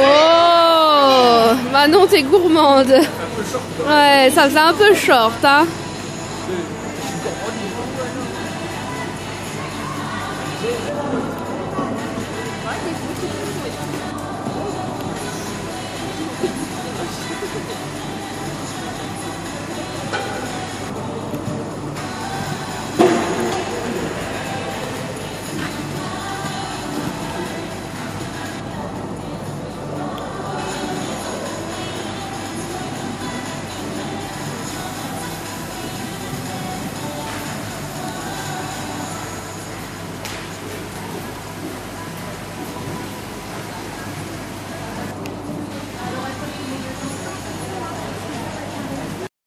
Oh Manon, t'es gourmande. Ouais, ça faisait un peu short, hein.